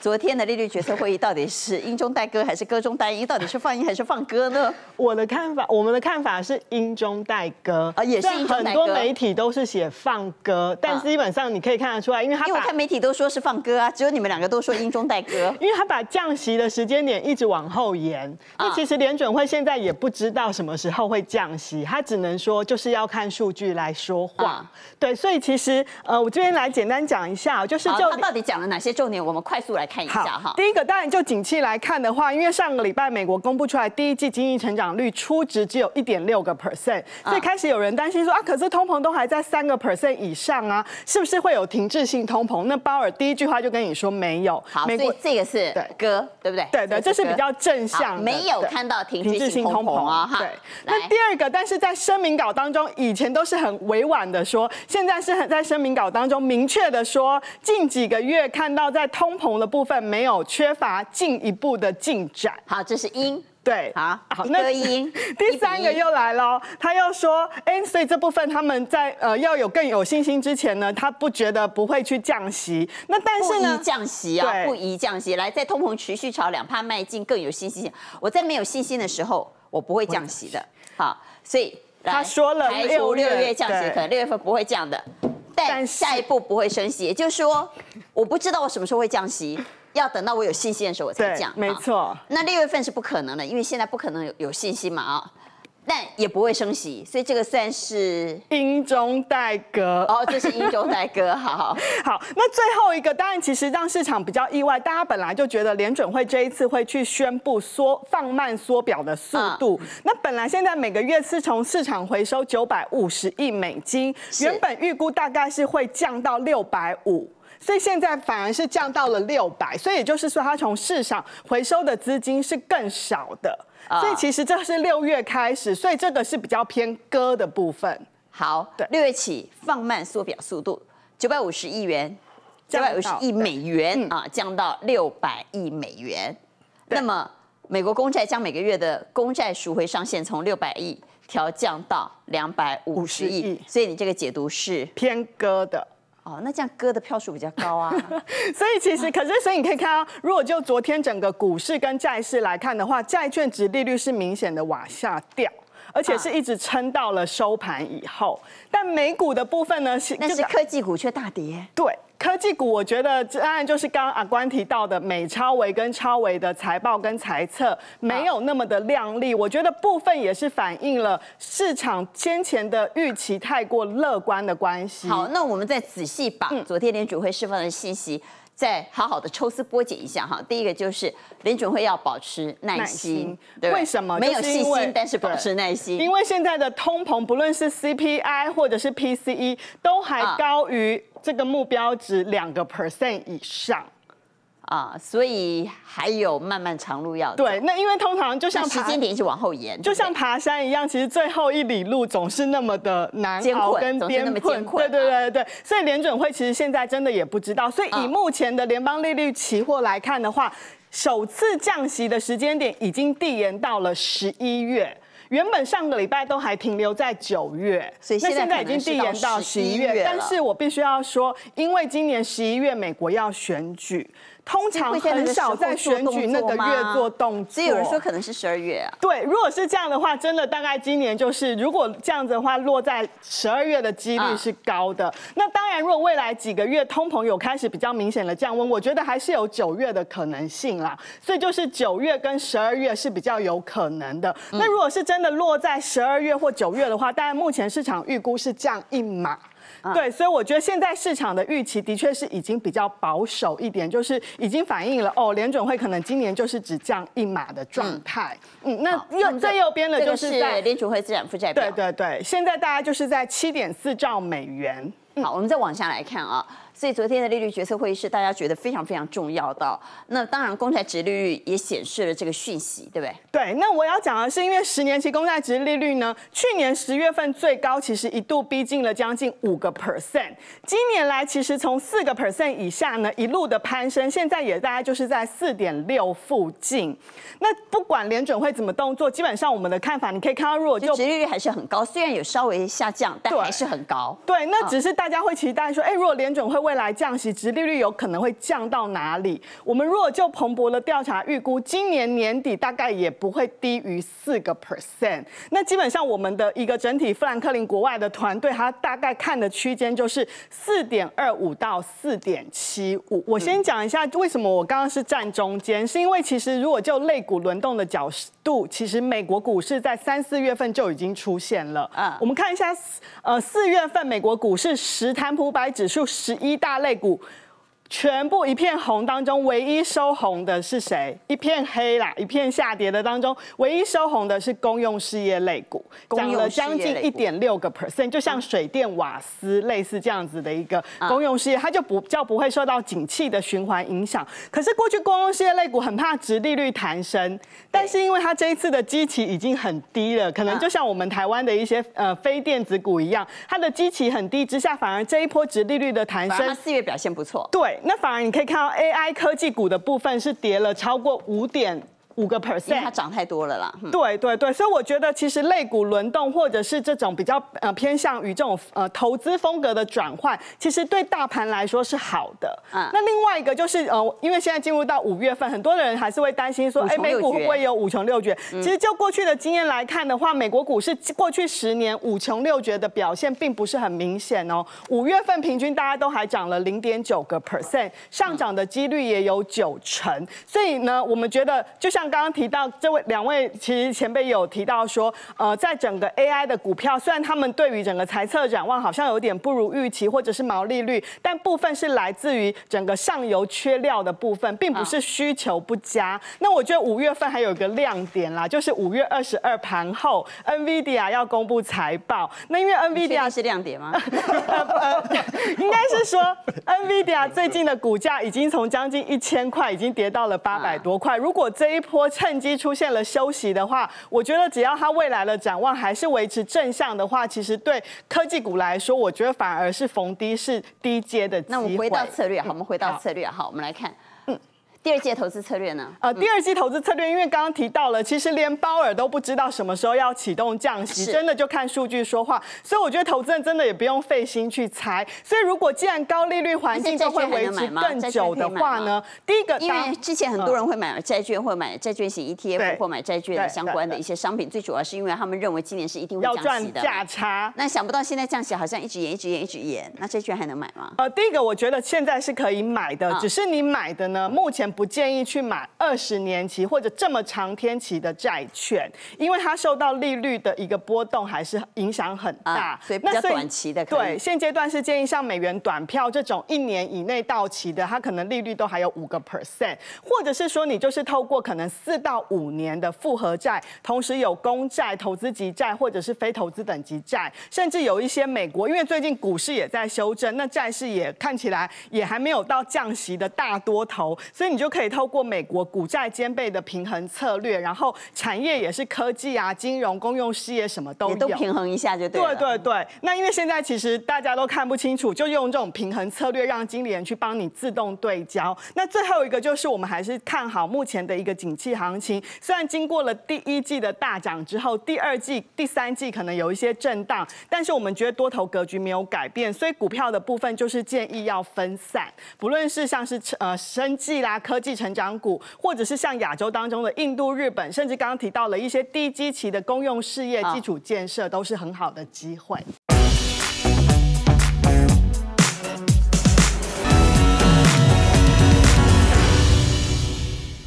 昨天的利率决策会议到底是音中带歌还是歌中带音？到底是放音还是放歌呢？我的看法，我们的看法是音中带歌啊，也是。很多媒体都是写放歌，但基本上你可以看得出来，因为他因为我看媒体都说是放歌啊，只有你们两个都说音中带歌。因为他把降息的时间点一直往后延，那其实联准会现在也不知道什么时候会降息，他只能说就是要看数据来说话。对，所以其实呃，我这边来简单讲一下，就是就他到底讲了哪些重点，我们快速来看一下哈。第一个当然就景气来看的话，因为上个礼拜美国公布出来第一季经济成长率初值只有一点六个 percent，所以开始有人担心说啊，可是通膨都还在三个 percent 以上啊，是不是会有停滞性通膨？那鲍尔第一句话就跟你说没有。好，所以这个是歌，对不对？对对，这是比较正向，没有看到停滞性通膨啊。哈，对。那第二个，但是在声明稿当中，以前都是很委婉的说，现在是很在声明稿当中明确的说，近几个月看到在通膨的部分没有缺乏进一步的进展。好，这是音。对，好，好，那音。第三个又来了，他又说，哎，所以这部分他们在呃要有更有信心之前呢，他不觉得不会去降息。那但是呢，降息啊，不宜降息。来，在通膨持续朝两帕迈进更有信心。我在没有信心的时候，我不会降息的。好，所以他说了，六六月降息，可能六月份不会降的。但下一步不会升息，也就是说，我不知道我什么时候会降息，要等到我有信心的时候我才降。没错。那六月份是不可能的，因为现在不可能有有信心嘛啊。但也不会升息，所以这个算是音中带歌哦，这是音中带歌，好好好。那最后一个，当然其实让市场比较意外，大家本来就觉得联准会这一次会去宣布缩放慢缩表的速度。那本来现在每个月是从市场回收九百五十亿美金，原本预估大概是会降到六百五，所以现在反而是降到了六百，所以也就是说，它从市场回收的资金是更少的。所以其实这是六月开始，所以这个是比较偏歌的部分。好，对，六月起放慢缩表速度，九百五十亿元，九百五十亿美元啊，降到六百亿美元。那么美国公债将每个月的公债赎回上限从六百亿调降到两百五十亿，所以你这个解读是偏歌的。哦，那这样割的票数比较高啊，所以其实可是，所以你可以看到，如果就昨天整个股市跟债市来看的话，债券值利率是明显的往下掉。而且是一直撑到了收盘以后，但美股的部分呢是，但是科技股却大跌。对，科技股我觉得当然就是刚刚阿关提到的美超维跟超维的财报跟财测没有那么的亮丽，我觉得部分也是反映了市场先前的预期太过乐观的关系。好，那我们再仔细把昨天联储会释放的信息。再好好的抽丝剥茧一下哈，第一个就是联准会要保持耐心，为什么？没有信心，但是保持耐心。因为现在的通膨，不论是 CPI 或者是 PCE，都还高于这个目标值两个 percent 以上。啊，所以还有漫漫长路要走。对，那因为通常就像时间点一直往后延，就像爬山一样，其实最后一里路总是那么的难熬跟艰困。对对对对，所以联准会其实现在真的也不知道。所以以目前的联邦利率期货来看的话，首次降息的时间点已经递延到了十一月。原本上个礼拜都还停留在九月，所以现在已经递延到十一月。但是我必须要说，因为今年十一月美国要选举。通常很少在选举那个月做动作，所以有人说可能是十二月啊。对，如果是这样的话，真的大概今年就是，如果这样子的话，落在十二月的几率是高的。那当然，如果未来几个月通膨有开始比较明显的降温，我觉得还是有九月的可能性啦。所以就是九月跟十二月是比较有可能的。那如果是真的落在十二月或九月的话，当然目前市场预估是降一码。对，所以我觉得现在市场的预期的确是已经比较保守一点，就是已经反映了哦，联准会可能今年就是只降一码的状态。嗯，那右最右边的就是在联准会资产负债表。对对对，现在大概就是在七点四兆美元。好，我们再往下来看啊。所以昨天的利率决策会议是大家觉得非常非常重要的。那当然，公债值利率也显示了这个讯息，对不对？对。那我要讲的是，因为十年期公债值利率呢，去年十月份最高，其实一度逼近了将近五个 percent。今年来，其实从四个 percent 以下呢，一路的攀升，现在也大概就是在四点六附近。那不管联准会怎么动作，基本上我们的看法，你可以看到，如果就值利率还是很高，虽然有稍微下降，但还是很高。对。那只是大家会期待说，哎，如果联准会未来降息，殖利率有可能会降到哪里？我们如果就彭博的调查预估，今年年底大概也不会低于四个 percent。那基本上我们的一个整体富兰克林国外的团队，他大概看的区间就是四点二五到四点七五。我先讲一下为什么我刚刚是站中间，是因为其实如果就类股轮动的角度，其实美国股市在三四月份就已经出现了。啊，我们看一下，呃，四月份美国股市十摊普百指数十一大类股。全部一片红当中，唯一收红的是谁？一片黑啦，一片下跌的当中，唯一收红的是公用事业类股，涨了将近一点六个 percent，就像水电瓦斯类似这样子的一个公用事业，它就不较不会受到景气的循环影响。可是过去公用事业类股很怕值利率弹升，但是因为它这一次的基期已经很低了，可能就像我们台湾的一些呃非电子股一样，它的基期很低之下，反而这一波值利率的弹升，四月表现不错。对。那反而你可以看到 AI 科技股的部分是跌了超过五点。五个 percent，它涨太多了啦。对对对，所以我觉得其实类股轮动或者是这种比较呃偏向于这种呃投资风格的转换，其实对大盘来说是好的。嗯，那另外一个就是呃，因为现在进入到五月份，很多人还是会担心说，哎，美股会不会有五穷六绝？其实就过去的经验来看的话，美国股市过去十年五穷六绝的表现并不是很明显哦。五月份平均大家都还涨了零点九个 percent，上涨的几率也有九成。所以呢，我们觉得就像。刚刚提到这位两位，其实前辈有提到说，呃，在整个 AI 的股票，虽然他们对于整个财测展望好像有点不如预期，或者是毛利率，但部分是来自于整个上游缺料的部分，并不是需求不佳。那我觉得五月份还有一个亮点啦，就是五月二十二盘后，NVIDIA 要公布财报。那因为 NVIDIA 是亮点吗？应该是说 NVIDIA 最近的股价已经从将近一千块，已经跌到了八百多块。如果这一波趁机出现了休息的话，我觉得只要它未来的展望还是维持正向的话，其实对科技股来说，我觉得反而是逢低是低阶的机会。那我们回到策略，好，我们回到策略，好，我们来看。第二季投资策略呢？呃，第二季投资策略，因为刚刚提到了，其实连鲍尔都不知道什么时候要启动降息，真的就看数据说话。所以我觉得投资人真的也不用费心去猜。所以如果既然高利率环境都会维持更久的话呢，第一个，因为之前很多人会买债券或买债券型 ETF 或买债券相关的一些商品，最主要是因为他们认为今年是一定会降息的。价差。那想不到现在降息好像一直延、一直延、一直延，那债券还能买吗？呃，第一个我觉得现在是可以买的，只是你买的呢，目前不建议去。买二十年期或者这么长天期的债券，因为它受到利率的一个波动还是影响很大，所以比较短期的。对，现阶段是建议像美元短票这种一年以内到期的，它可能利率都还有五个 percent，或者是说你就是透过可能四到五年的复合债，同时有公债、投资级债或者是非投资等级债，甚至有一些美国，因为最近股市也在修正，那债市也看起来也还没有到降息的大多头，所以你就可以透过美。美国股债兼备的平衡策略，然后产业也是科技啊、金融、公用事业什么都有，都平衡一下就对了。对对对，那因为现在其实大家都看不清楚，就用这种平衡策略，让经理人去帮你自动对焦。那最后一个就是，我们还是看好目前的一个景气行情。虽然经过了第一季的大涨之后，第二季、第三季可能有一些震荡，但是我们觉得多头格局没有改变，所以股票的部分就是建议要分散，不论是像是呃生技啦、科技成长股。或者是像亚洲当中的印度、日本，甚至刚刚提到了一些低基期的公用事业基础建设，都是很好的机会。